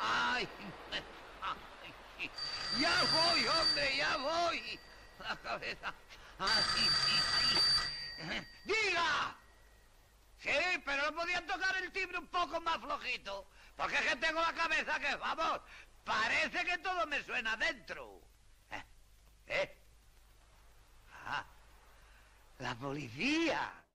Ay, ya voy, hombre, ya voy. La cabeza. Ay, ay. ¡Diga! Sí, pero no podían tocar el timbre un poco más flojito. Porque es que tengo la cabeza que, vamos, parece que todo me suena dentro. ¿Eh? ¿Eh? Ah, la policía.